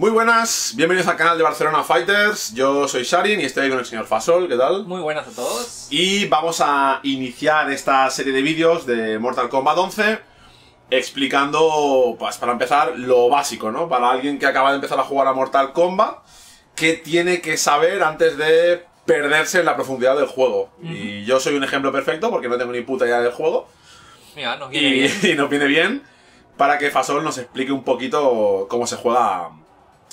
Muy buenas, bienvenidos al canal de Barcelona Fighters. Yo soy Sharin y estoy con el señor Fasol, ¿qué tal? Muy buenas a todos. Y vamos a iniciar esta serie de vídeos de Mortal Kombat 11 explicando, pues para empezar, lo básico, ¿no? Para alguien que acaba de empezar a jugar a Mortal Kombat, ¿qué tiene que saber antes de perderse en la profundidad del juego? Y yo soy un ejemplo perfecto porque no tengo ni puta idea del juego. Mira, nos viene y, bien. y nos viene bien para que Fasol nos explique un poquito cómo se juega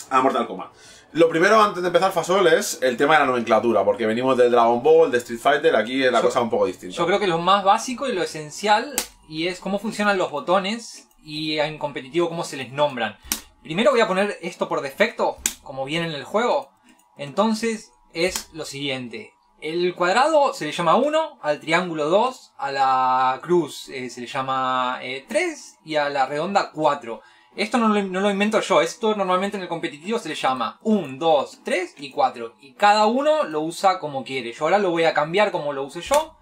a Mortal Kombat. Lo primero, antes de empezar, Fasol, es el tema de la nomenclatura, porque venimos del Dragon Ball, de Street Fighter, aquí es la Yo- cosa un poco distinta. Yo creo que lo más básico y lo esencial y es cómo funcionan los botones y en competitivo cómo se les nombran. Primero voy a poner esto por defecto, como viene en el juego. Entonces es lo siguiente. El cuadrado se le llama 1, al triángulo 2, a la cruz eh, se le llama 3 y a la redonda 4. Esto no lo, no lo invento yo, esto normalmente en el competitivo se le llama 1, 2, 3 y 4. Y cada uno lo usa como quiere. Yo ahora lo voy a cambiar como lo use yo.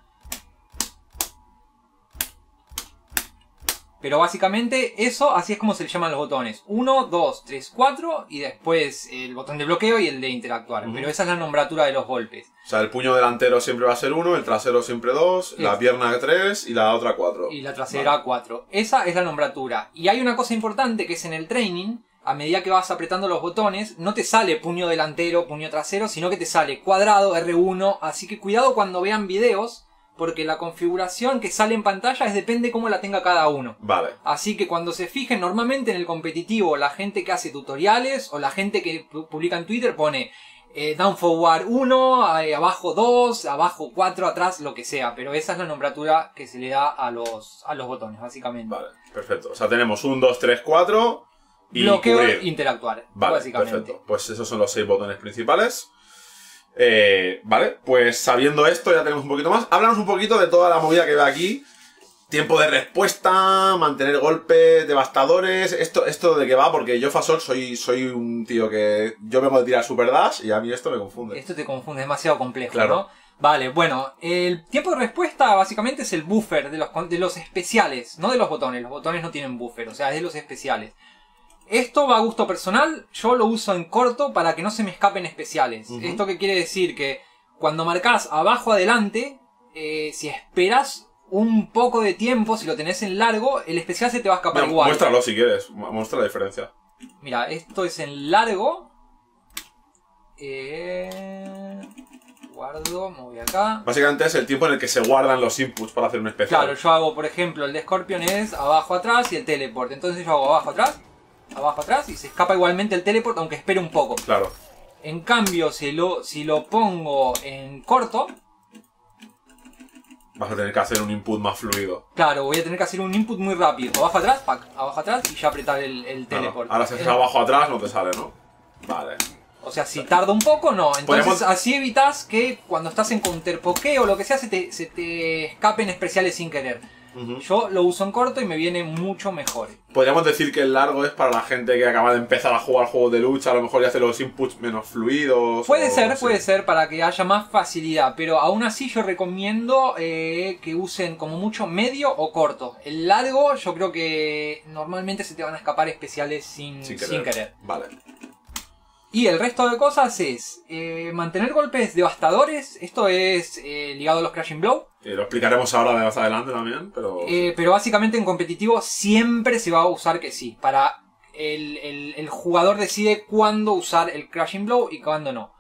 Pero básicamente eso, así es como se le llaman los botones. 1, 2, 3, 4 y después el botón de bloqueo y el de interactuar. Pero esa es la nombratura de los golpes. O sea, el puño delantero siempre va a ser uno, el trasero siempre dos, la Es- pierna tres y la otra cuatro. Y la trasera 4. Esa es la nombratura. Y hay una cosa importante que es en el training, a medida que vas apretando los botones, no te sale puño delantero, puño trasero, sino que te sale cuadrado, R1. Así que cuidado cuando vean videos, porque la configuración que sale en pantalla es depende cómo la tenga cada uno. Vale. Así que cuando se fijen normalmente en el competitivo, la gente que hace tutoriales o la gente que pu- publica en Twitter pone eh, down forward 1, eh, abajo 2, abajo 4, atrás, lo que sea. Pero esa es la nombratura que se le da a los, a los botones, básicamente. Vale, perfecto. O sea, tenemos un, dos, tres, cuatro y Bloqueo interactuar, Vale, básicamente. perfecto. Pues esos son los seis botones principales. Eh, vale, pues sabiendo esto ya tenemos un poquito más. Háblanos un poquito de toda la movida que ve aquí. Tiempo de respuesta, mantener golpes devastadores, esto, esto de qué va, porque yo Fasol soy, soy un tío que yo vengo de tirar Super Dash y a mí esto me confunde. Esto te confunde, es demasiado complejo, Claro. ¿no? Vale, bueno, el tiempo de respuesta básicamente es el buffer de los, de los especiales, no de los botones. Los botones no tienen buffer, o sea, es de los especiales. Esto va a gusto personal, yo lo uso en corto para que no se me escapen especiales. Esto que quiere decir que cuando marcas abajo adelante, eh, si esperas un poco de tiempo, si lo tenés en largo, el especial se te va a escapar Mira, igual. muéstralo si quieres, mu- muestra la diferencia. Mira, esto es en largo. Eh, guardo, me voy acá. Básicamente es el tiempo en el que se guardan los inputs para hacer un especial. Claro, yo hago, por ejemplo, el de Scorpion es abajo atrás y el teleport. Entonces yo hago abajo atrás, abajo atrás y se escapa igualmente el teleport aunque espere un poco. Claro. En cambio, si lo, si lo pongo en corto, Vas a tener que hacer un input más fluido. claro, voy a tener que hacer un input muy rápido. Abajo atrás, pac, abajo atrás y ya apretar el, el Claro. teleport. Ahora si haces abajo atrás no te sale, ¿no? Vale. O sea, si tarda un poco, no. Entonces Podemos- así evitas que cuando estás en counterpokeo o lo que sea se te, se te escapen especiales sin querer. Yo lo uso en corto y me viene mucho mejor. Podríamos decir que el largo es para la gente que acaba de empezar a jugar juegos de lucha, a lo mejor y hace los inputs menos fluidos. Puede o- ser, sí. puede ser para que haya más facilidad, pero aún así yo recomiendo eh, que usen como mucho medio o corto. El largo yo creo que normalmente se te van a escapar especiales sin, Sin sin querer. querer. Vale. Y el resto de cosas es eh, mantener golpes devastadores, esto es eh, ligado a los Crashing Blow. Eh, lo explicaremos ahora más adelante también, pero. Pero básicamente en competitivo siempre se va a usar que sí. Para el, el- el jugador decide cuándo usar el Crashing Blow y cuándo no.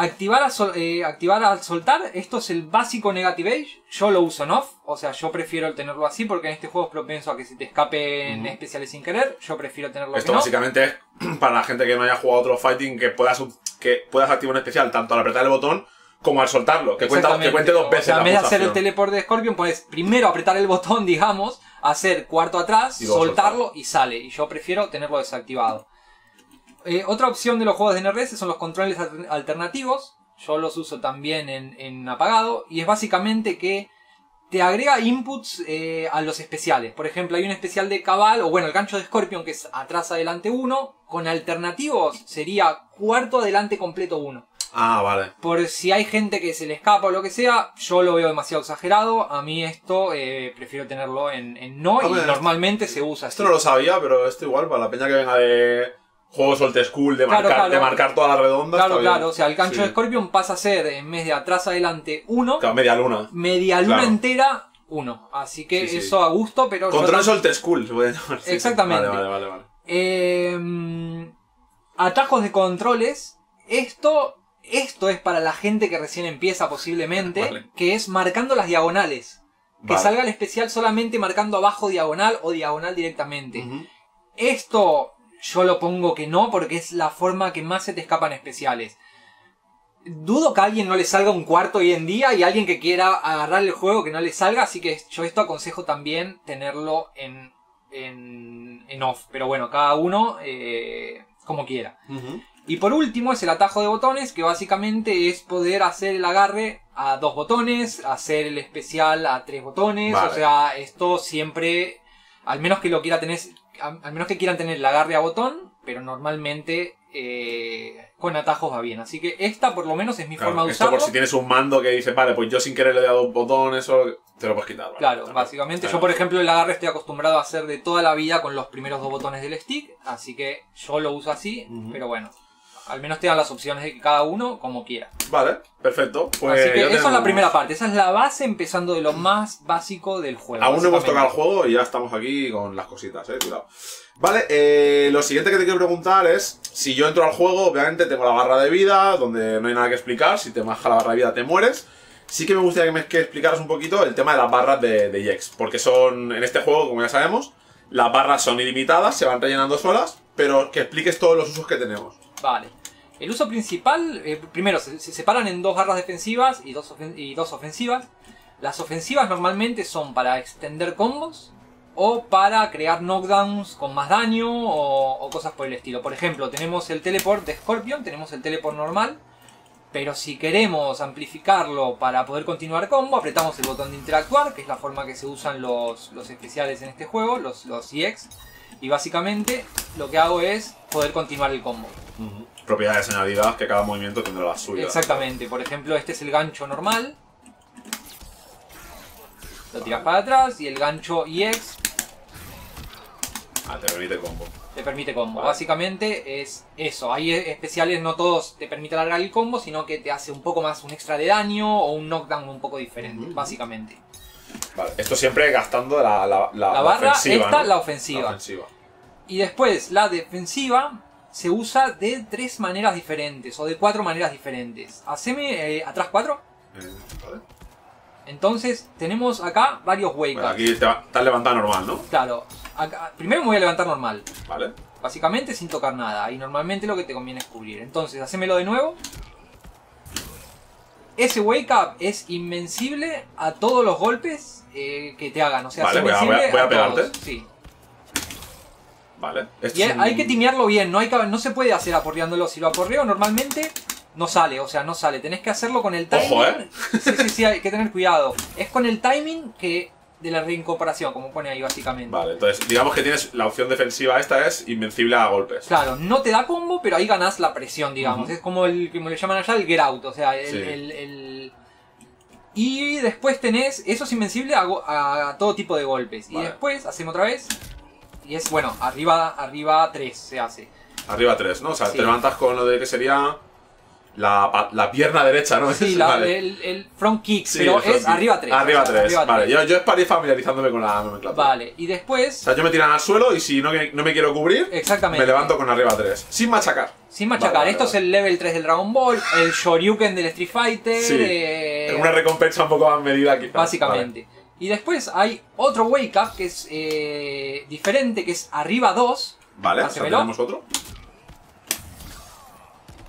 Activar, a sol- eh, activar al soltar, esto es el básico Negative Age. Yo lo uso en off, o sea, yo prefiero tenerlo así porque en este juego es propenso a que se te escapen especiales sin querer. Yo prefiero tenerlo Esto que no. básicamente es para la gente que no haya jugado otro fighting que puedas, que puedas activar un especial tanto al apretar el botón como al soltarlo. Que, cuenta, que cuente dos veces O sea, en vez de hacer el teleport de Scorpion, puedes primero apretar el botón, digamos, hacer cuarto atrás, Y soltarlo y sale. Y yo prefiero tenerlo desactivado. Eh, otra opción de los juegos de NRS son los controles alter- alternativos. Yo los uso también en, en apagado. Y es básicamente que te agrega inputs eh, a los especiales. Por ejemplo, hay un especial de Cabal, o bueno, el gancho de Scorpion que es atrás, adelante 1. Con alternativos sería cuarto, adelante, completo 1. Ah, vale. Por si hay gente que se le escapa o lo que sea, yo lo veo demasiado exagerado. A mí esto eh, prefiero tenerlo en, en no y normalmente se usa así. Esto no lo sabía, pero esto igual para la peña que venga de juegos old school de Claro, marcar, claro. de marcar toda la redonda. Claro, bien. claro. O sea, el gancho Sí. de Scorpion pasa a ser, en vez de atrás adelante, 1, Claro, media luna. media luna entera, 1. Así que Sí, sí. eso a gusto, pero... yo tam- old school, se puede llamar. Exactamente. Vale, vale, vale. vale. Eh, atajos de controles. Esto, esto es para la gente que recién empieza posiblemente, Vale. que es marcando las diagonales. Que Vale. salga el especial solamente marcando abajo diagonal o diagonal directamente. Esto yo lo pongo que no porque es la forma que más se te escapan especiales. Dudo que a alguien no le salga un cuarto hoy en día y alguien que quiera agarrar el juego que no le salga, así que yo esto aconsejo también tenerlo en, en, en off. Pero bueno, cada uno eh, como quiera. Y por último es el atajo de botones, que básicamente es poder hacer el agarre a dos botones, hacer el especial a tres botones. Vale. O sea, esto siempre, al menos que lo quiera tener, al menos que quieran tener el agarre a botón, pero normalmente eh, con atajos va bien. Así que esta por lo menos es mi Claro, forma de esto usarlo. por si tienes un mando que dice, vale, pues yo sin querer le he dado botones o te lo puedes quitar. ¿vale? Claro, Claro. básicamente Claro. yo por ejemplo el agarre estoy acostumbrado a hacer de toda la vida con los primeros dos botones del stick, así que yo lo uso así, pero bueno, al menos te dan las opciones de que cada uno como quiera. Vale, perfecto. Pues Así que ya esa es la primera parte, esa es la base empezando de lo más básico del juego. Aún no hemos tocado el juego y ya estamos aquí con las cositas, eh, cuidado. Vale, eh, lo siguiente que te quiero preguntar es, si yo entro al juego, obviamente tengo la barra de vida, donde no hay nada que explicar, si te baja la barra de vida te mueres. Sí que me gustaría que me que explicaras un poquito el tema de las barras de, de Jex, porque son, en este juego, como ya sabemos, las barras son ilimitadas, se van rellenando solas, pero que expliques todos los usos que tenemos. Vale. El uso principal, eh, primero, se, se separan en dos barras defensivas y dos, ofensivas. Las ofensivas normalmente son para extender combos o para crear knockdowns con más daño o, o cosas por el estilo. Por ejemplo, tenemos el teleport de Scorpion, tenemos el teleport normal, pero si queremos amplificarlo para poder continuar combo, apretamos el botón de interactuar, que es la forma que se usan los, los especiales en este juego, los, los EX. Y básicamente lo que hago es poder continuar el combo. Propiedades añadidas, que cada movimiento tendrá las suyas. Exactamente, por ejemplo, este es el gancho normal. Lo tiras para atrás y el gancho EX Ah, te permite combo. te permite combo. Vale. Básicamente es eso. Hay e- especiales, no todos te permiten alargar el combo, sino que te hace un poco más un extra de daño o un knockdown un poco diferente, básicamente. Vale, esto siempre gastando la, la, la, La barra, ofensiva, esta, ¿no? la ofensiva. La ofensiva. Y después la defensiva se usa de tres maneras diferentes o de cuatro maneras diferentes. Haceme eh, atrás cuatro. Eh, vale. Entonces tenemos acá varios wake Bueno, aquí te estás levantado normal, ¿no? Claro, acá- primero me voy a levantar normal, Vale. básicamente sin tocar nada, y normalmente lo que te conviene es cubrir. Entonces, hacémelo de nuevo. Ese wake up es invencible a todos los golpes eh, que te hagan, o sea, Vale, es voy a- invencible voy a- voy a todos. pegarte. Sí. Vale. Y es hay un- que timearlo bien, no, hay que- no se puede hacer aporreándolo. Si lo aporreo normalmente no sale, o sea, no sale. Tenés que hacerlo con el timing. Ojo, ¿eh? Sí, sí, sí, hay que tener cuidado. Es con el timing que de la reincorporación, como pone ahí básicamente. Vale, entonces digamos que tienes la opción defensiva esta es invencible a golpes. Claro, no te da combo, pero ahí ganás la presión, digamos. Es como el como le llaman allá el get out, o sea, el, Sí. el- el- Y después tenés, eso es invencible a, todo tipo de golpes. Y después hacemos otra vez. Y es, bueno, arriba, arriba 3 se hace. Arriba 3, ¿no? O sea, Sí. te levantas con lo de que sería la, la pierna derecha, ¿no? Sí, la- Vale. el, el front kick, Sí, pero front es kick. arriba 3. Arriba 3, vale. Yo, yo es para ir familiarizándome con la nomenclatura. Vale, y O después, sea, yo me tiran al suelo y si no, no me quiero cubrir, exactamente. me levanto con arriba 3. Sin machacar. Sin machacar, Vale, esto vale. es el level 3 del Dragon Ball, el Shoryuken del Street Fighter, Sí. eh, Una recompensa un poco más medida quizás. básicamente. Y después hay otro Wake Up que es eh, diferente, que es arriba 2. Vale, o sea, tenemos otro.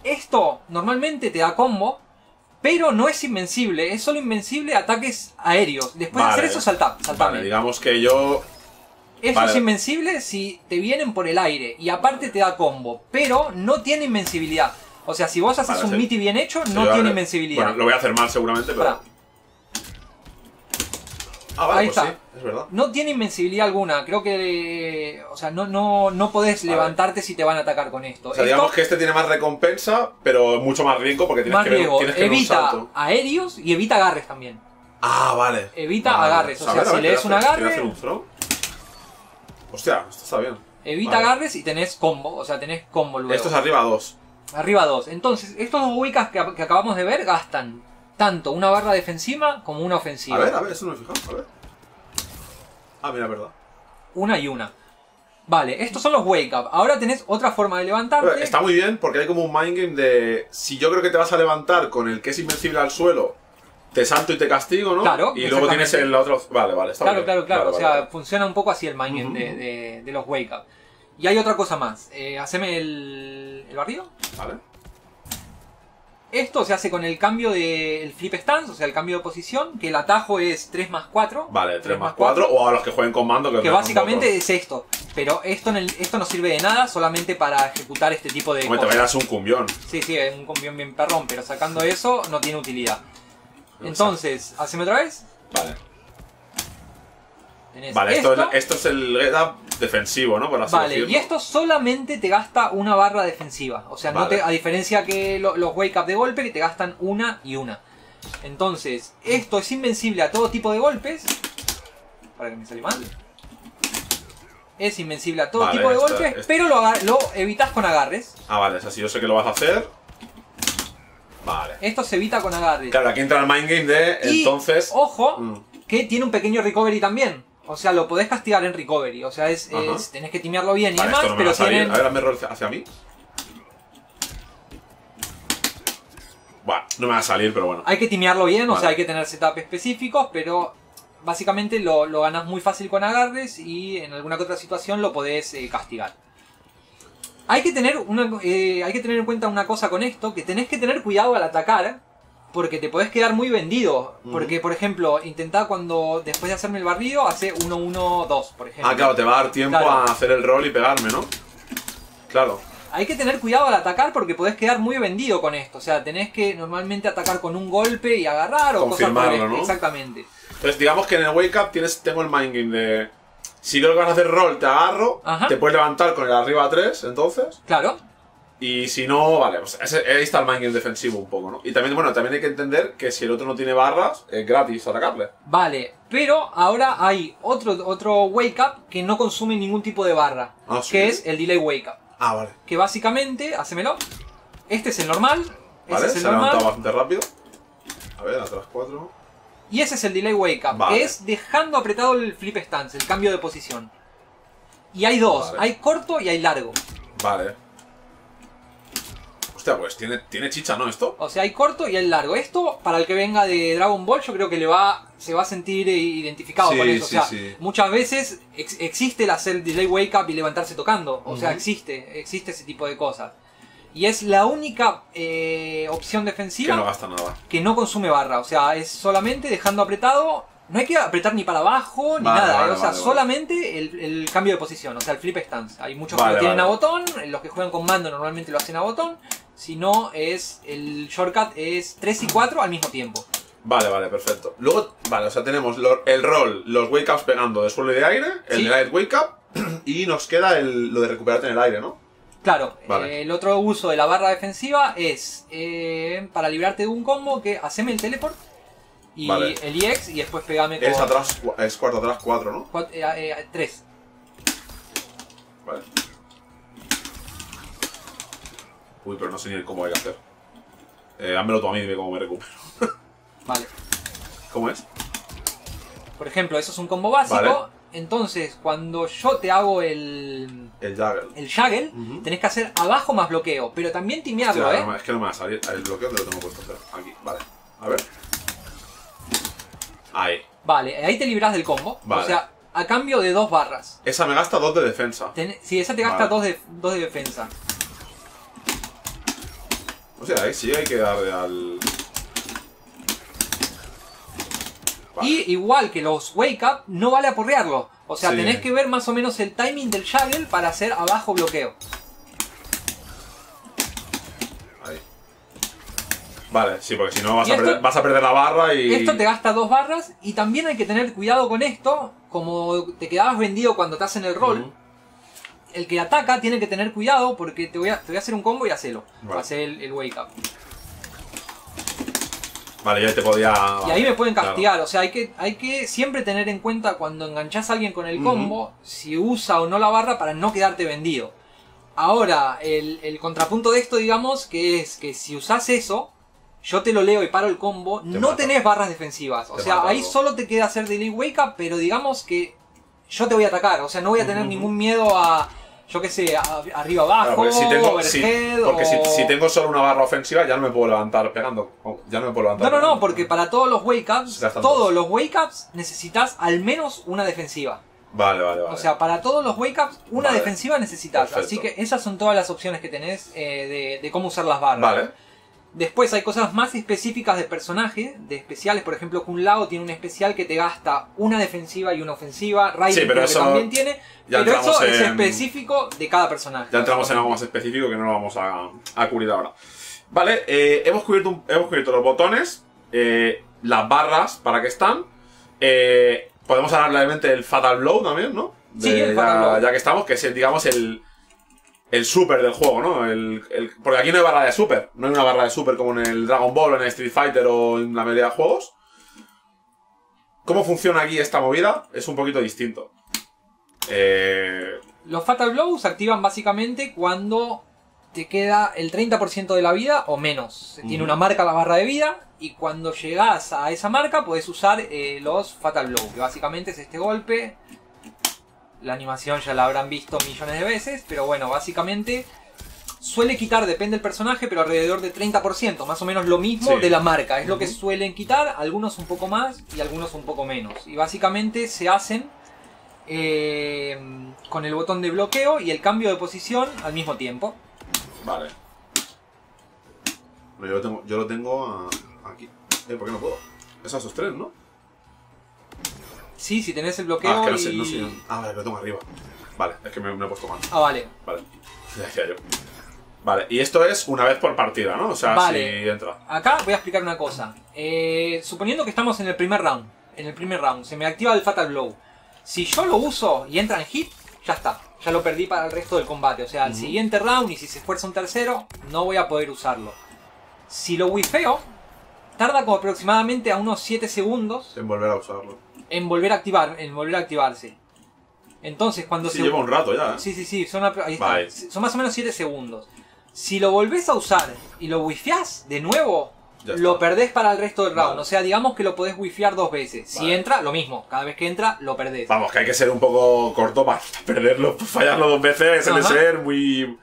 Esto normalmente te da combo, pero no es invencible, es solo invencible ataques aéreos. Después de hacer eso, salta, saltame. Vale, digamos que yo. Eso Vale. es invencible si te vienen por el aire y aparte te da combo, pero no tiene invencibilidad. O sea, si vos haces un sí. miti bien hecho, no tiene invencibilidad. Bueno, lo voy a hacer mal seguramente, pero. Ah, vale, Ahí pues está. sí, es verdad. No tiene invencibilidad alguna. Creo que. O sea, no, no, no podés levantarte si te van a atacar con esto. O sea, Esto, digamos que este tiene más recompensa, pero mucho más riesgo porque tienes más que ver, riesgo. tienes que ver un Evita salto. aéreos y evita agarres también. Ah, vale. Evita Vale. agarres. O a sea, a si ver, le des quiero un agarre- hacer un throw. Hostia, esto está bien. Evita Vale. agarres y tenés combo, o sea, tenés combo luego. Esto es arriba 2. Arriba 2. Entonces, estos dos ups que, que acabamos de ver gastan tanto una barra defensiva como una ofensiva. A ver, a ver, eso no me he fijado. A ver. Ah, mira, verdad. Una y una. Vale, estos son los wake up. Ahora tenés otra forma de levantarte. Está muy bien porque hay como un mind game de. Si yo creo que te vas a levantar con el que es invencible al suelo, te salto y te castigo, ¿no? Claro, Y luego tienes el otro. Vale, vale, está Claro, bien. claro, claro. Vale, o sea, vale, funciona un poco así el mind game de, de- de los wake up. Y hay otra cosa más. Eh, haceme el, el barrido. Vale. Esto se hace con el cambio del flip stance, o sea, el cambio de posición, que el atajo es 3 más 4. Vale, 3 más 4. O a los que jueguen con mando. Que, Que básicamente es esto. Pero esto, en el- esto no sirve de nada solamente para ejecutar este tipo de te cosas. vayas un cumbión. Sí, sí, es un combión bien perrón, pero sacando eso no tiene utilidad. Entonces, haceme otra vez. Vale. Tenés Vale, esto, esto. es- esto es el get up defensivo, ¿no? Por así Vale, decirlo. y esto solamente te gasta una barra defensiva. O sea, no Vale. te, a diferencia que lo- los wake up de golpe, que te gastan una y una. Entonces, esto es invencible a todo tipo de golpes. Para que me sale mal. Es invencible a todo Vale, tipo de golpes, pero lo, lo evitas con agarres. Ah, vale, es así. Yo sé que lo vas a hacer. Vale. Esto se evita con agarres. Claro, aquí entra el mind game de. Y, entonces. Ojo, Mm. que tiene un pequeño recovery también. O sea, lo podés castigar en recovery. O sea, es, tenés que timearlo bien y Vale, demás, no pero tienen. A ver, hazme roll hacia mí. Buah, no me va a salir, pero bueno. Hay que timearlo bien, o sea, hay que tener setup específicos, pero básicamente lo, lo ganas muy fácil con agarres y en alguna que otra situación lo podés eh, castigar. Hay que, tener una, eh, hay que tener en cuenta una cosa con esto, que tenés que tener cuidado al atacar, porque te podés quedar muy vendido. Porque, por ejemplo, intentá cuando, después de hacerme el barrido, hace 1-1-2, por ejemplo. Ah, claro, te va a dar tiempo Claro. a hacer el roll y pegarme, ¿no? Claro. Hay que tener cuidado al atacar porque podés quedar muy vendido con esto. O sea, tenés que normalmente atacar con un golpe y agarrar o cosas por ¿no? Exactamente. Entonces, digamos que en el wake up tienes, tengo el mind game de. Si creo que vas a hacer roll, te agarro. Ajá. Te puedes levantar con el arriba 3, entonces. Claro. Y si no, vale, pues ahí está el mind game defensivo un poco, ¿no? Y también, bueno, también hay que entender que si el otro no tiene barras, es gratis atacarle. Vale, pero ahora hay otro, otro wake up que no consume ningún tipo de barra. Ah, ¿sí? Que es el delay wake up. Ah, vale. Que básicamente, hacémelo. Este es el normal. Vale, es se el ha levantado normal. bastante rápido. A ver, atrás 4. Y ese es el delay wake up. Vale. Que es dejando apretado el flip stance, el cambio de posición. Y hay dos. Vale. Hay corto y hay largo. Vale. Hostia, pues tiene, tiene chicha, ¿no? Esto. O sea, hay corto y hay largo. Esto, para el que venga de Dragon Ball, yo creo que le va, se va a sentir eh, identificado Sí, con eso. sí, o sea, sí. muchas veces ex- existe el hacer delay wake up y levantarse tocando. O sea, existe, existe ese tipo de cosas. Y es la única eh, opción Que defensiva no gasta nada. que no consume barra. O sea, es solamente dejando apretado. No hay que apretar ni para abajo ni Vale, nada. vale, eh, o sea, vale, solamente el, el cambio de posición. O sea, el flip stance. Hay muchos que lo tienen a botón. Los que juegan con mando normalmente lo hacen a botón. Si no, es el shortcut es 3 y 4 al mismo tiempo. Vale, vale, perfecto. Luego, vale, o sea, tenemos lo- el roll, los wake ups pegando de suelo y de aire, el Sí. light wake up, y nos queda el, lo de recuperarte en el aire, ¿no? Claro, Vale. eh, el otro uso de la barra defensiva es eh, para librarte de un combo que haceme el teleport y Vale. el EX y después pegame con Es atrás, es cuarto atrás, cuatro, ¿no? 3. Vale. Uy, pero no sé ni cómo hay que hacer. Eh, hámelo tú a mí, dime cómo me recupero. Vale. ¿Cómo es? Por ejemplo, eso es un combo básico. Vale. Entonces, cuando yo te hago el, El Jaggle. el tenés que hacer abajo más bloqueo, pero también timearlo, Hostia, ¿eh? no es que no me va a salir. El bloqueo donde lo tengo puesto. Aquí, vale. A ver. Ahí. Vale, ahí te libras del combo. Vale. O sea, a cambio de dos barras. Esa me gasta dos de defensa. Ten- si esa te gasta Vale. dos, de, dos de defensa. O sea, ahí sí hay que darle al. Vale. Y igual que los wake up, no vale aporrearlo. O sea, Sí. tenés que ver más o menos el timing del Jaggle para hacer abajo bloqueo. Ahí. Vale, sí, porque si no vas, a perder, vas a perder la barra y. Esto te gasta dos barras y también hay que tener cuidado con esto. Como te quedabas vendido cuando te hacen el roll. El que ataca tiene que tener cuidado porque te voy a, te voy a hacer un combo y hacelo. Vale. Hacer el, el wake up. Vale, ya te podía. Y ahí me pueden claro. castigar. O sea, hay que, hay que siempre tener en cuenta cuando enganchás a alguien con el combo, si usa o no la barra para no quedarte vendido. Ahora, el, el contrapunto de esto, digamos, que es que si usás eso, yo te lo leo y paro el combo, no mata. tenés barras defensivas. O Te sea, ahí algo. solo te queda hacer delay wake up, pero digamos que yo te voy a atacar. O sea, no voy a tener ningún miedo a, yo qué sé, arriba abajo, Claro, porque si tengo, si- porque si, o- si tengo solo una barra ofensiva, ya no me puedo levantar pegando. Ya no me puedo levantar. No, no, no, porque para todos los wake ups, todos dos. los wake ups necesitas al menos una defensiva. Vale, vale, vale. O sea, para todos los wake ups, una Vale. defensiva necesitas. Perfecto. Así que esas son todas las opciones que tenés eh, de, de cómo usar las barras. Vale. Después hay cosas más específicas de personaje, de especiales. Por ejemplo, Kun Lao tiene un especial que te gasta una defensiva y una ofensiva. Raiden Sí, pero que también tiene. ya Pero eso es específico de cada personaje. Ya entramos en algo más específico que no lo vamos a, a cubrir ahora. Vale, eh, hemos, cubierto un- hemos cubierto los botones, eh, las barras para que están. eh, podemos hablar brevemente del Fatal Blow también, ¿no? Sí, De- el ya, Fatal Blow. ya que estamos, que es el, digamos el, el super del juego, ¿no? El, el- porque aquí no hay barra de super, no hay una barra de super como en el Dragon Ball, o en el Street Fighter o en la mayoría de juegos. ¿Cómo funciona aquí esta movida? Es un poquito distinto. Eh, Los Fatal Blows se activan básicamente cuando te queda el 30% de la vida o menos. Tiene una marca la barra de vida y cuando llegas a esa marca puedes usar eh, los Fatal Blow, que básicamente es este golpe. La animación ya la habrán visto millones de veces, pero bueno, básicamente suele quitar, depende del personaje, pero alrededor de 30%, más o menos lo mismo Sí. de la marca. Es lo que suelen quitar, algunos un poco más y algunos un poco menos. Y básicamente se hacen eh, con el botón de bloqueo y el cambio de posición al mismo tiempo. Vale. Yo lo tengo, yo lo tengo aquí. Eh, ¿Por qué no puedo? Es a esos tres, ¿no? Sí, si tenés el bloqueo Ah, es que no y... sé, no sé. Ah, vale, lo tengo arriba. Vale, es que me, me he puesto mal. Ah, vale. Vale. Decía yo. Vale, y esto es una vez por partida, ¿no? O sea, Vale. si entra. Acá voy a explicar una cosa. Eh, suponiendo que estamos en el primer round. En el primer round, se me activa el Fatal Blow. Si yo lo uso y entra en hit, ya está. Ya lo perdí para el resto del combate. O sea, al siguiente round y si se esfuerza un tercero, no voy a poder usarlo. Si lo wifeo, tarda como aproximadamente a unos 7 segundos En volver a usarlo. En volver a activar, en volver a activarse. Entonces, cuando Sí, se lleva un rato ya, ¿eh? Sí, sí, sí, son, apro- ahí está. Vale. son más o menos 7 segundos. Si lo volvés a usar y lo wifiás de nuevo, lo perdés para el resto del round. Vale. O sea, digamos que lo podés wifiar dos veces. Si entra, lo mismo. Cada vez que entra, lo perdés. Vamos, que hay que ser un poco corto para perderlo, fallarlo dos veces, suele ser muy.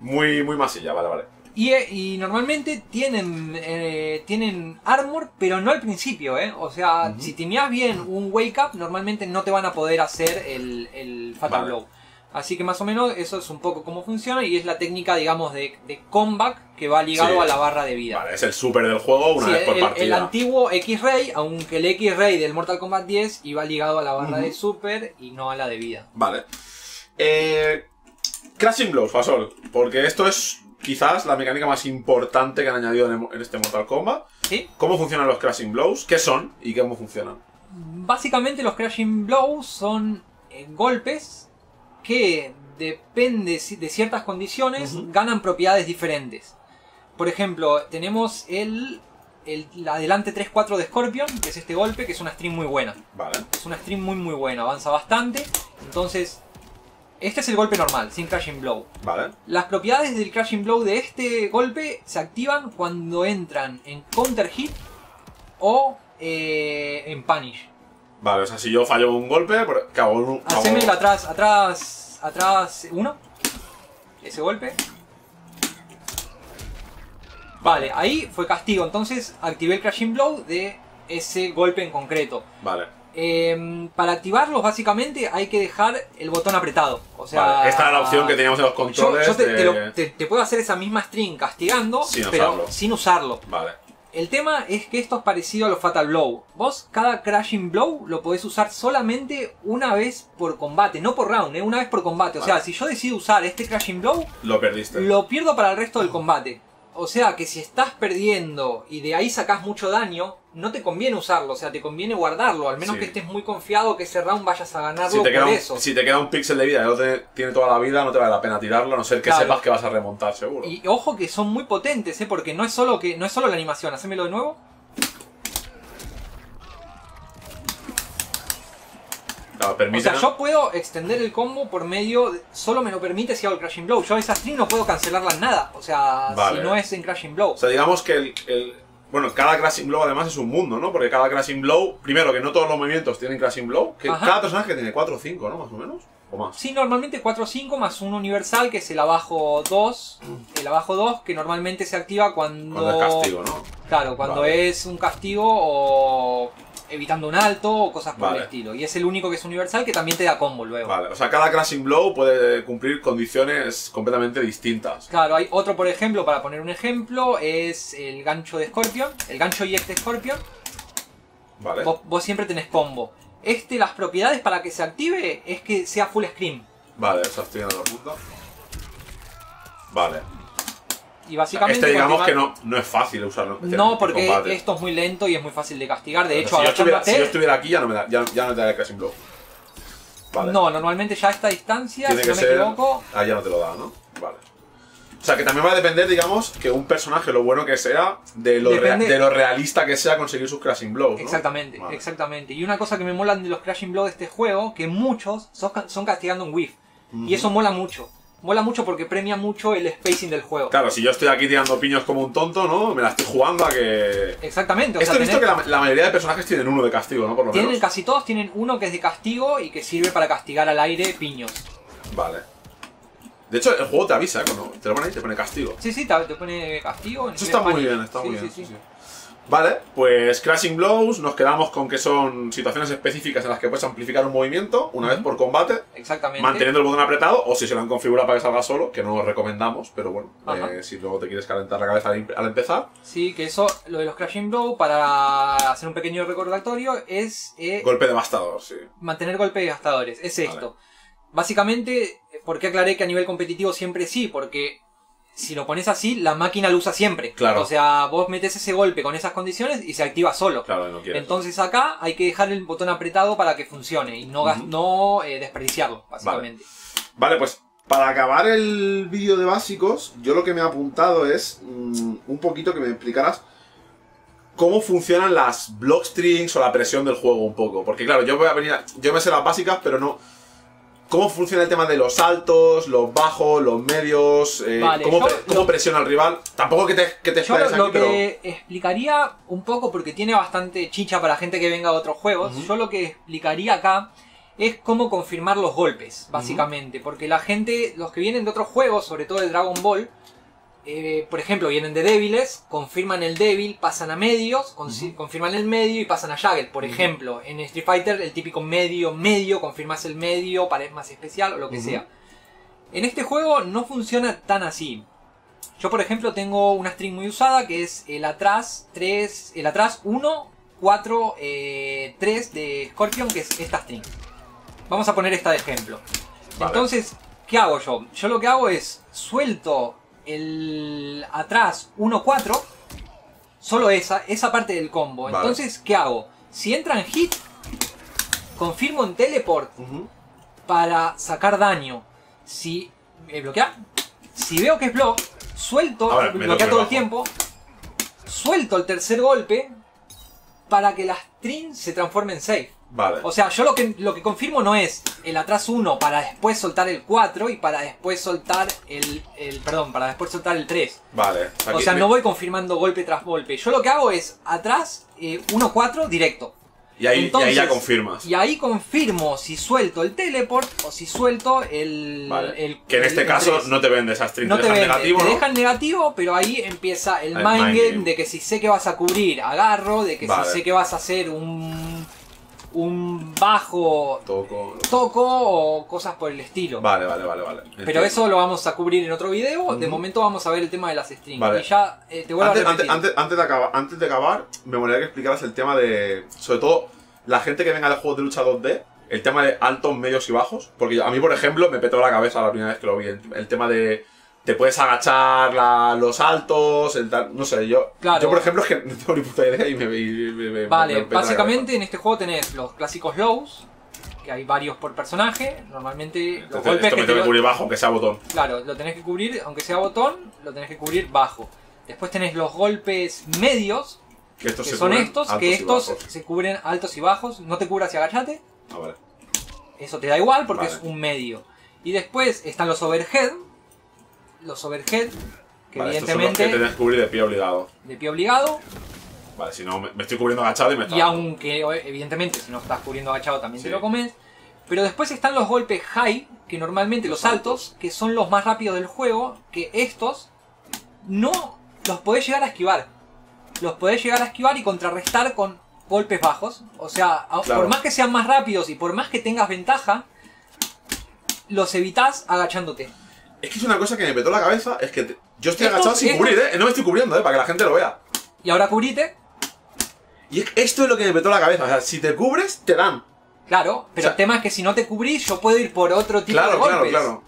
Muy, muy masilla, vale, vale. Y, eh, y normalmente tienen, eh, tienen armor, pero no al principio, ¿eh? O sea, Ujú. si tenías bien un wake up, normalmente no te van a poder hacer el, el Fatal Vale. Blow. Así que más o menos eso es un poco cómo funciona y es la técnica, digamos, de, de comeback que va ligado Sí. a la barra de vida. Vale, es el super del juego una Sí, vez por el, partida. el antiguo X-Ray, aunque el X-Ray del Mortal Kombat 10 iba ligado a la barra de super y no a la de vida. Vale. Eh, Crashing Blows, Fasol. Porque esto es quizás la mecánica más importante que han añadido en, este Mortal Kombat. ¿Sí? ¿Cómo funcionan los Crashing Blows? ¿Qué son y cómo funcionan? Básicamente los Crashing Blows son eh, golpes que depende de ciertas condiciones ganan propiedades diferentes. Por ejemplo, tenemos el, el adelante 3-4 de Scorpion, que es este golpe, que es una stream muy buena. Vale. Es una stream muy muy buena, avanza bastante. Entonces, este es el golpe normal, sin Crashing Blow. Vale. Las propiedades del Crashing Blow de este golpe se activan cuando entran en Counter Hit o eh, en Punish. Vale, o sea, si yo fallo un golpe, que hago un. Haceme el atrás, atrás, atrás, uno. Ese golpe. Vale, ahí fue castigo, entonces activé el Crashing Blow de ese golpe en concreto. Vale. Em, para activarlos básicamente hay que dejar el botón apretado. O sea, Vale, Esta era la opción que teníamos en los controles. yo te, de- te lo- te- te puedo hacer esa misma string castigando, Sin pero usarlo. sin usarlo. Vale. El tema es que esto es parecido a los Fatal Blow. Vos cada Crashing Blow lo podés usar solamente una vez por combate, no por round, ¿eh? una vez por combate. O sea, si yo decido usar este Crashing Blow, Lo perdiste. lo pierdo para el resto del combate. O sea que si estás perdiendo y de ahí sacás mucho daño, no te conviene usarlo, o sea, te conviene guardarlo, al menos Sí. que estés muy confiado que ese round vayas a ganarlo Si te, queda por un, eso. si te queda un píxel de vida y no te- tiene toda la vida, no te vale la pena tirarlo, a no ser que Claro. sepas que vas a remontar, seguro. Y ojo que son muy potentes, ¿eh? porque no es solo que no es solo la animación, hacémelo de nuevo. O sea, yo puedo extender el combo por medio. de- solo me lo permite si hago el Crashing Blow. Yo esa string no puedo cancelarla en nada. O sea, Vale. si no es en Crashing Blow. O sea, digamos que el, el- Bueno, cada Crashing Blow además es un mundo, ¿no? Porque cada Crashing Blow. Primero, que no todos los movimientos tienen Crashing Blow. Que Ajá. cada personaje tiene 4 o 5, ¿no? Más o menos. O más. Sí, normalmente 4 o 5 más un universal que es el abajo 2. El abajo 2 que normalmente se activa cuando. Cuando es castigo, ¿no? Claro, cuando Vale. es un castigo o evitando un alto o cosas por Vale. el estilo. Y es el único que es universal que también te da combo luego. Vale, o sea, cada Crashing Blow puede cumplir condiciones completamente distintas. Claro, hay otro, por ejemplo, para poner un ejemplo, es el gancho de Scorpion, el gancho EX de Scorpion. Vale. Vos, vos siempre tenés combo. Este, las propiedades para que se active es que sea full screen. Vale, o sea, estoy la punta. Vale. Y básicamente. Este digamos que no, no es fácil usarlo. en No, porque combate. esto es muy lento y es muy fácil de castigar. De hecho, si, yo estuviera, si yo estuviera aquí ya no me da, ya, ya no te daría Crashing Blow. Vale. No, normalmente ya a esta distancia, Tiene si no me ser. equivoco. Ah, ya no te lo da, ¿no? Vale. O sea, que también va a depender, digamos, que un personaje, lo bueno que sea, de lo, Depende- de lo realista que sea conseguir sus Crashing Blows. ¿no? Exactamente, Vale. exactamente. Y una cosa que me molan de los Crashing Blow de este juego, que muchos son castigando un whiff. Y eso mola mucho. Mola mucho porque premia mucho el spacing del juego. Claro, si yo estoy aquí tirando piños como un tonto, ¿no? Me la estoy jugando a que. Exactamente. O Esto sea, he visto que la, la mayoría de personajes tienen uno de castigo, ¿no? Por lo tienen, menos. casi todos tienen uno que es de castigo y que sirve para castigar al aire piños. Vale. De hecho, el juego te avisa. Cuando te lo pone ahí, te pone castigo. Sí, sí, te, te pone castigo. en Eso está muy bien, está Sí, muy bien. sí. sí, sí. Vale, pues Crashing Blows, nos quedamos con que son situaciones específicas en las que puedes amplificar un movimiento una vez por combate, Exactamente. manteniendo el botón apretado, o si se lo han configurado para que salga solo, que no lo recomendamos, pero bueno, eh, si luego te quieres calentar la cabeza al, em- al empezar, Sí, que eso, lo de los Crashing Blow, para hacer un pequeño recordatorio, es eh, golpe devastador, sí. mantener golpes devastadores. Es esto. Básicamente, ¿por qué aclaré que a nivel competitivo siempre sí? Porque si lo pones así, la máquina lo usa siempre. Claro. O sea, vos metes ese golpe con esas condiciones y se activa solo. Claro, no. Entonces acá hay que dejar el botón apretado para que funcione y no, Ujú. no eh, desperdiciarlo, básicamente. Vale, pues para acabar el vídeo de básicos, yo lo que me he apuntado es mm, un poquito que me explicaras cómo funcionan las block strings o la presión del juego un poco. Porque claro, yo voy a venir, a- yo me sé las básicas, pero no... ¿Cómo funciona el tema de los altos, los bajos, los medios? eh, Vale, cómo, yo pre- cómo lo- presiona al rival? Tampoco que te, que te Yo lo, lo aquí, pero... que explicaría un poco, porque tiene bastante chicha para gente que venga de otros juegos, yo lo que explicaría acá es cómo confirmar los golpes, básicamente. Porque la gente, los que vienen de otros juegos, sobre todo de Dragon Ball, eh, por ejemplo, vienen de débiles, confirman el débil, pasan a medios, confirman el medio y pasan a Jagged. Por ejemplo, en Street Fighter, el típico medio, medio, confirmas el medio, pared más especial o lo que sea. En este juego no funciona tan así. Yo, por ejemplo, tengo una string muy usada que es el atrás 3, el atrás 1, 4, 3 de Scorpion, que es esta string. Vamos a poner esta de ejemplo. Vale. Entonces, ¿qué hago yo? Yo lo que hago es suelto el atrás 1, 4, solo esa, esa parte del combo. Vale. Entonces, ¿qué hago? Si entra en hit, confirmo en teleport para sacar daño. Si bloquea, si veo que es block, suelto, ver, bloquea lo todo el tiempo, suelto el tercer golpe para que la string se transforme en safe. Vale. O sea, yo lo que, lo que confirmo no es el atrás 1 para después soltar el 4 y para después soltar el, el perdón, para después soltar el 3. Vale. O que sea, no voy confirmando golpe tras golpe. Yo lo que hago es atrás 1-4 directo. Y ahí, y ahí Entonces, ya confirmas. Y ahí confirmo si suelto el teleport o si suelto el. Vale. el- que en este el caso no te vende esa string, No te dejan vende, negativo, te ¿no? dejan negativo, pero ahí empieza el, El mind mind game game. de que si sé que vas a cubrir, agarro, de que Vale. si sé que vas a hacer un. Un bajo Toco. toco o cosas por el estilo. Vale, vale, vale, vale. Pero Entiendo. eso lo vamos a cubrir en otro video. De momento vamos a ver el tema de las strings. Vale. Y ya eh, te vuelvo Antes, a antes, repetir. antes, antes de acabar, antes de acabar, me molaría que explicaras el tema de. Sobre todo, la gente que venga de juegos de lucha 2D, el tema de altos, medios y bajos. Porque a mí, por ejemplo, me petó la cabeza la primera vez que lo vi. El, el tema de. Te puedes agachar la- los altos, el tal. No sé, yo. Claro. Yo, por ejemplo, es que no tengo ni puta idea y me. me- me- Vale, me básicamente en este juego tenés los clásicos lows, que hay varios por personaje. Normalmente los Entonces, golpes esto que me te tengo que cubrir bajo, aunque sea botón. Claro, lo tenés que cubrir, aunque sea botón, lo tenés que cubrir bajo. Después tenés los golpes medios, Que estos que son estos, que estos bajos. se cubren altos y bajos. No te cubras y agachate. Ah, vale. eso te da igual porque Vale. es un medio. Y después están los overhead. Los overhead, que Vale, estos son los evidentemente que tenés que cubrir de pie obligado. de pie obligado. Vale, si no, me, estoy cubriendo agachado y me está Y aunque evidentemente si no estás cubriendo agachado también Sí. te lo comes. Pero después están los golpes high, que normalmente los altos, que son los más rápidos del juego, que estos no los podés llegar a esquivar. Los podés llegar a esquivar y contrarrestar con golpes bajos. O sea, Claro. por más que sean más rápidos y por más que tengas ventaja, los evitás agachándote. Es que es una cosa que me petó la cabeza, es que te- yo estoy Esto- agachado sin esto- cubrir, ¿eh? No me estoy cubriendo, ¿eh? Para que la gente lo vea. Y ahora cubrite, Y es que esto es lo que me petó la cabeza. O sea, si te cubres, te dan. claro, pero O sea- el tema es que si no te cubrís, yo puedo ir por otro tipo Claro, de golpes. claro, claro.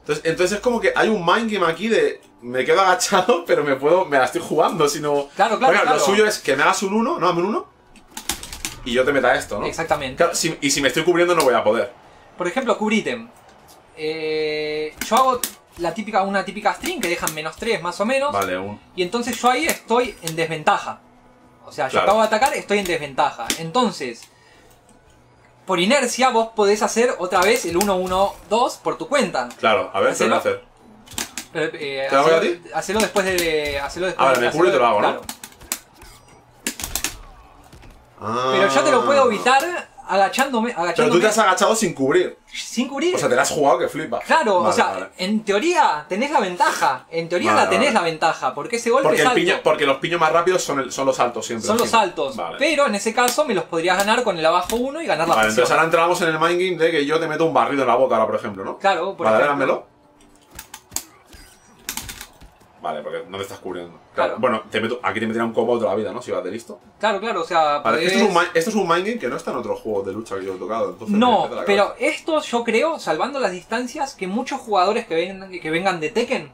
Entonces, entonces es como que hay un mind game aquí de me quedo agachado, pero me puedo, me la estoy jugando, sino. Claro, claro, Oiga, claro. Lo suyo es que me hagas un 1, no, dame un 1. Y yo te meta esto, ¿no? Exactamente. Claro, si- y si me estoy cubriendo no voy a poder. Por ejemplo, cubrite. Eh, yo hago la típica, una típica string que dejan menos 3 más o menos. Vale, un. Y entonces yo ahí estoy en desventaja. O sea, yo Claro. acabo de atacar, estoy en desventaja. Entonces, por inercia, vos podés hacer otra vez el 1-1-2 por tu cuenta. Claro, a ver, ¿qué voy a hacer? Eh, ¿Te lo hago a hacelo, hacelo después de. Hacelo después Ah, vale, me hacelo cubro y te lo de- hago, ¿no? claro. Ah. Pero yo te lo puedo evitar agachándome, Pero agachándome tú te has agachado sin cubrir. sin cubrir. O sea, te la has jugado que flipa. Claro, o sea, vale. en teoría tenés la ventaja. En teoría Vale, la tenés la ventaja, porque ese golpe Porque, es alto. piño- porque los piños más rápidos son, el- son los altos siempre. Son los altos. Vale. Pero en ese caso me los podrías ganar con el abajo 1 y ganar la Vale, presión. entonces ahora entramos en el mind game de que yo te meto un barrido en la boca ahora, por ejemplo, ¿no? Claro, por vale, ejemplo. Vale, porque no te estás cubriendo. Claro. Bueno, te meto, aquí te meterá un combo toda la vida, ¿no? Si vas de listo. Claro, claro, o sea, Vale, podés- esto, es un, esto es un mind game que no está en otros juegos de lucha que yo he tocado. Entonces No, pero esto yo creo, salvando las distancias, que muchos jugadores que vengan, que vengan de Tekken,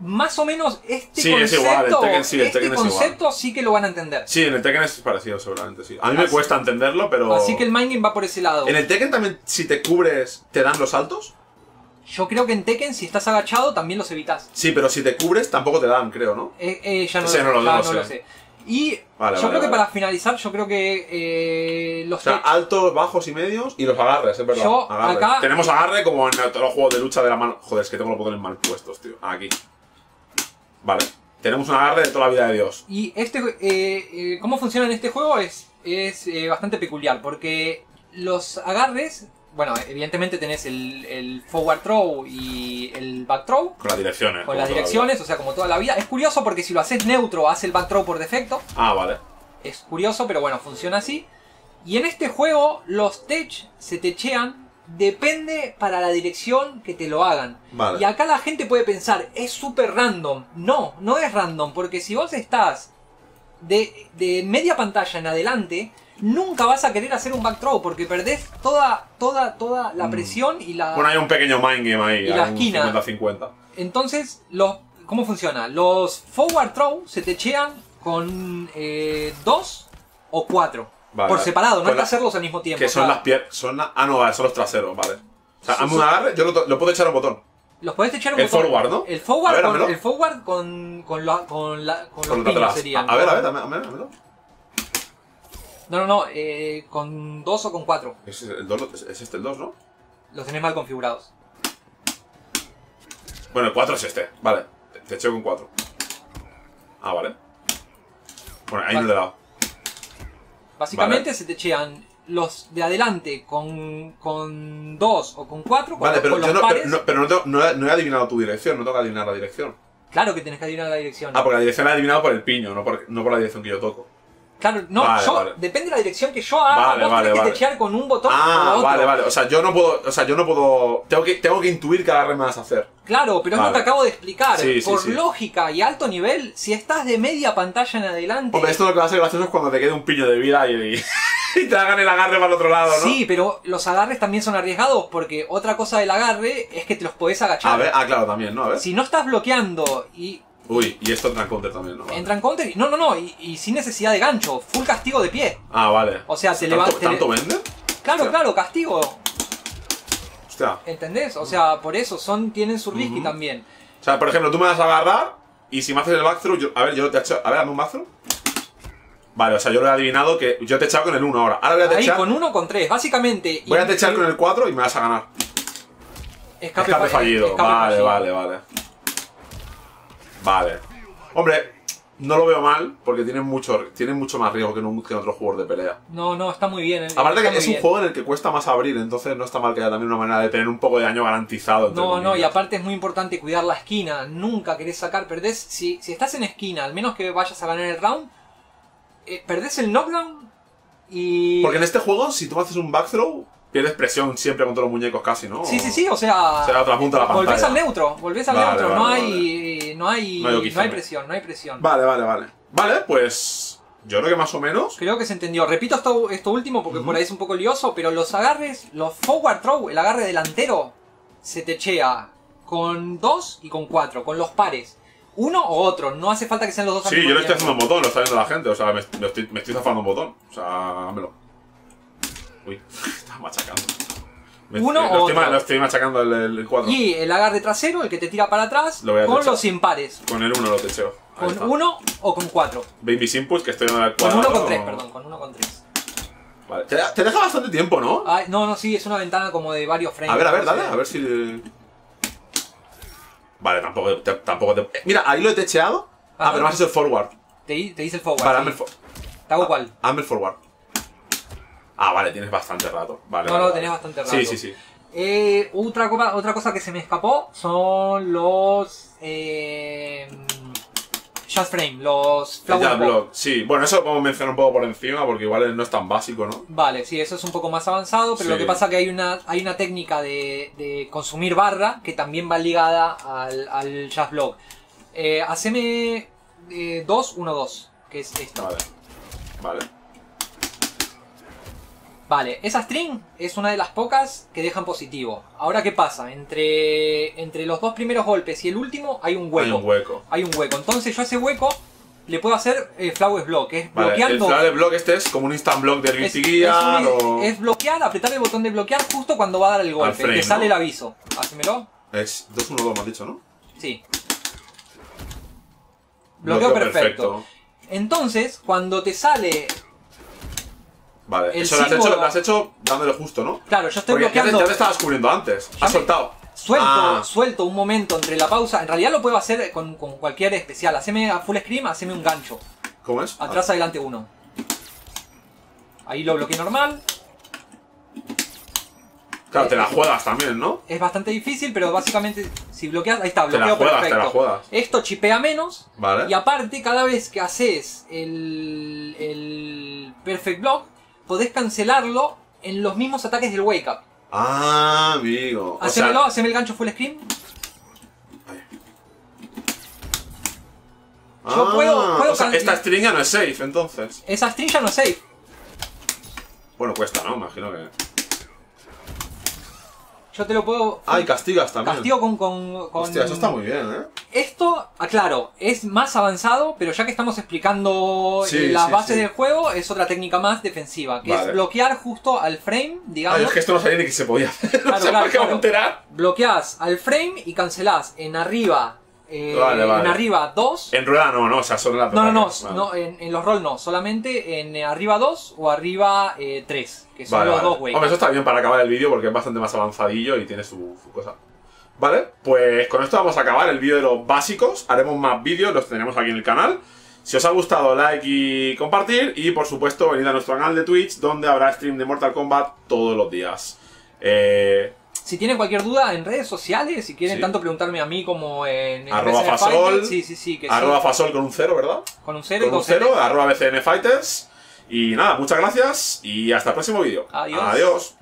más o menos este Sí, es concepto, igual, el Tekken sí, el este Tekken es igual. concepto sí que lo van a entender. Sí, en el Tekken es parecido, seguramente, sí. A mí me cuesta entenderlo, pero. Así que el mind game va por ese lado. En el Tekken también, si te cubres, ¿te dan los saltos? Yo creo que en Tekken, si estás agachado, también los evitas. Sí, pero si te cubres, tampoco te dan, creo, ¿no? Eh, eh, ya no, Ese lo, no lo- ya no lo sé. sé. Y Vale, yo vale, creo que para finalizar, yo creo que eh, los O sea, altos, bajos y medios y los agarres, es verdad. Yo, acá- Tenemos agarre como en todos los juegos de lucha de la mano. Joder, es que tengo los botones mal puestos, tío. Aquí. Vale. Tenemos un agarre de toda la vida de Dios. Y este, eh, cómo funciona en este juego es, es bastante peculiar, porque los agarres, bueno, evidentemente tenés el, el forward throw y el back throw, Con las direcciones. con las toda la direcciones, o sea, como toda la vida. Es curioso porque si lo haces neutro, hace el back throw por defecto. Ah, vale. Es curioso, pero bueno, funciona así. Y en este juego, los tech se techean, depende para la dirección que te lo hagan. Vale. Y acá la gente puede pensar, es súper random. No, no es random, porque si vos estás de, de media pantalla en adelante, nunca vas a querer hacer un back throw, porque perdés toda, toda, toda la Mm. presión y la... Bueno, hay un pequeño mind game ahí. Y la esquina. 50-50. Entonces, los, ¿cómo funciona? Los forward throw se techean con eh, dos o cuatro. Vale. por separado, no hay que la- hacerlos al mismo tiempo. Que son las piernas. Son la- Ah, no, vale, son los traseros, vale. O sea, Sí, hazme un agarre, yo lo, lo puedo echar a un botón. Los podés techar un El botón. forward, ¿no? El forward, ver, con, el forward con, con, la- con, la- con Con los pinos serían. A, a ver, a ver, dámelo. No, no, no, eh, con dos o con cuatro. Es, el dos, es, es este el 2, ¿no? Los tenés mal configurados. Bueno, el 4 es este. Vale. Te, te echeo con 4. Ah, vale. Bueno, ahí no le he dado. Básicamente se techean los de adelante con, con dos o con cuatro. Con, Vale, pero con yo los no, pero, pares. no, pero no, tengo- no he, no he adivinado tu dirección, no tengo que adivinar la dirección. Claro que tenés que adivinar la dirección. Ah, porque la dirección la he adivinado por el piño, no por, no por la dirección que yo toco. Claro, no, Vale, yo, vale. depende de la dirección que yo haga, Vale, vos vale, tenés que techear con un botón o Ah, otro. vale, vale. O sea, yo no puedo. O sea, yo no puedo. Tengo que, tengo que intuir qué agarre me vas a hacer. Claro, pero es lo que acabo de explicar. Sí, sí, Por sí. lógica y alto nivel, si estás de media pantalla en adelante. Hombre, esto lo que va a ser gracioso es cuando te quede un piño de vida y, y te hagan el agarre para el otro lado, ¿no? Sí, pero los agarres también son arriesgados porque otra cosa del agarre es que te los podés agachar. A ver, ah, claro, también, ¿no? A ver. Si no estás bloqueando y Uy, y esto entra en counter también, ¿no? Vale. entra en counter, y- no, no, no, y, y sin necesidad de gancho, full castigo de pie. Ah, vale. O sea, te ¿Tanto, levanta- te- ¿Tanto vende? Claro, claro, castigo, Hostia. ¿entendés? O sea, por eso son tienen su risky también. O sea, por ejemplo, tú me vas a agarrar y si me haces el backthrough, yo, a ver, yo te echo. A ver, dame un backthrough. Vale, o sea, yo lo he adivinado que yo te he echado con el 1 ahora. Ahora voy a Ahí techar, con uno o con tres, básicamente. voy a y- techar con el 4 y me vas a ganar. escape, Escape fa- fallido. escape vale, fallido. vale, vale. Vale. Hombre, no lo veo mal porque tienen mucho, tienen mucho más riesgo que en, un- que en otros juegos de pelea. No, no, está muy bien. eh, Aparte que es un bien. juego en el que cuesta más abrir, entonces no está mal que haya también una manera de tener un poco de daño garantizado. entre No, no, y aparte es muy importante cuidar la esquina. Nunca querés sacar, perdés. Si, si estás en esquina, al menos que vayas a ganar el round, eh, perdés el knockdown y. Porque en este juego, si tú haces un backthrow, pierdes presión siempre contra los muñecos casi, ¿no? Sí, sí, sí, o sea. Se da otra punta a la Volvés pantalla. al neutro, volvés al Vale, neutro. vale, no, vale. hay, no hay. No hay No hay presión, no hay presión. Vale, vale, vale. Vale, pues. Yo creo que más o menos. Creo que se entendió. Repito esto, esto último porque por ahí es un poco lioso, pero los agarres, los forward throw, el agarre delantero, se te chea con dos y con cuatro, con los pares. Uno o otro, no hace falta que sean los dos Sí, yo le estoy haciendo un botón, lo está viendo la gente. O sea, me, me estoy, me estoy zafando un botón. O sea, dámelo. Uy, está machacando. Me- Uno lo, o estoy, otro. lo estoy machacando el, el, 4. Y el agarre trasero, el que te tira para atrás, Lo con los impares. Con el 1 lo techeo. Ahí Con uno o con cuatro. Baby Impulse, que estoy dando el Con 4. uno o con tres, perdón, con uno con tres. Vale. Te, te deja bastante tiempo, ¿no? No, no, sí, es una ventana como de varios frames. A ver, a ver, dale, a ver si. Vale, tampoco te, tampoco te. eh, Mira, ahí lo he techeado. Ah, pero me has hecho el forward. Te, te dice el forward. Vale, sí. hazme el, for- Te hago cuál. hazme el forward. Ah, vale, tienes bastante rato. Vale. No, vale, no, vale. bastante Sí, rato. sí, sí. Eh, otra, copa- otra cosa que se me escapó son los. Eh, Just Frame, los Flower. Block, sí. Bueno, eso lo podemos mencionar un poco por encima porque igual no es tan básico, ¿no? Vale, sí, eso es un poco más avanzado, pero Sí. lo que pasa que hay una, hay una técnica de, de consumir barra que también va ligada al, al Jazz Block. Eh, haceme 2, 1, 2, que es esto. Vale. Vale. Vale, esa string es una de las pocas que dejan positivo. Ahora, ¿qué pasa? Entre, entre los dos primeros golpes y el último hay un hueco. Hay un hueco. Hay un hueco. Entonces yo a ese hueco le puedo hacer eh, Flowers Block, que es Vale, el bloqueando. Flower Block este es como un instant block del es, Guilty es un- o... es bloquear, apretar el botón de bloquear justo cuando va a dar el golpe. frame, Te sale ¿no? el aviso. Hacémelo. Es 2-1-2, me has dicho, ¿no? Sí. Bloqueo perfecto. Entonces, cuando te sale. Vale, El eso lo has, hecho, lo has hecho dándole justo, ¿no? Claro, yo estoy Porque te, bloqueando. ya te estabas cubriendo antes. Has me- soltado. Suelto, Ah. suelto un momento entre la pausa. En realidad lo puedo hacer con, con cualquier especial. Haceme a full screen, haceme un gancho. ¿Cómo es? Atrás, adelante, uno. Ahí lo bloqueé normal. Ah, claro, te la juegas también, ¿no? Es bastante difícil, pero básicamente si bloqueas, ahí está, Te la bloqueo juegas, te perfecto. la juegas. Esto chipea menos. Vale. Y aparte, cada vez que haces el, el Perfect Block, podés cancelarlo en los mismos ataques del Wake Up. Ah, amigo. O Hacémelo, sea, haceme el gancho full screen. ah, Yo puedo- puedo o sea, can- esta string ya no es safe, entonces. Esa string ya no es safe. Bueno, cuesta, ¿no? Imagino que... Yo te lo puedo. Ah, y castigas también. Castigo con, con, con- Hostia, eso está muy bien, ¿eh? Esto, aclaro, es más avanzado, pero ya que estamos explicando Sí, eh, las sí, bases sí. del juego, es otra técnica más defensiva, que Vale. es bloquear justo al frame, digamos. Ay, es que esto no sabía ni que se podía hacer. Claro, o sea, claro, claro. Bloqueás al frame y cancelás en arriba. Eh, Vale, vale. En arriba 2. En rueda no, no, o sea, solo en la No, no, no, no, en, en los roll no, solamente en eh, arriba 2 o arriba 3, que son Vale, los vale. dos güey. Hombre, eso está bien para acabar el vídeo porque es bastante más avanzadillo y tiene su, su cosa. Vale, pues con esto vamos a acabar el vídeo de los básicos. Haremos más vídeos, los tenemos aquí en el canal. Si os ha gustado, like y compartir. Y por supuesto, venid a nuestro canal de Twitch donde habrá stream de Mortal Kombat todos los días. Eh, Si tienen cualquier duda en redes sociales, si quieren Sí. tanto preguntarme a mí como en, en Arroba BCN Fasol. Sí, sí, sí, que sí. arroba Fasol con un cero, ¿verdad? con un 0 y Con un cero, cero. arroba BCN Fighters. Y nada, muchas gracias y hasta el próximo vídeo. Adiós. Adiós.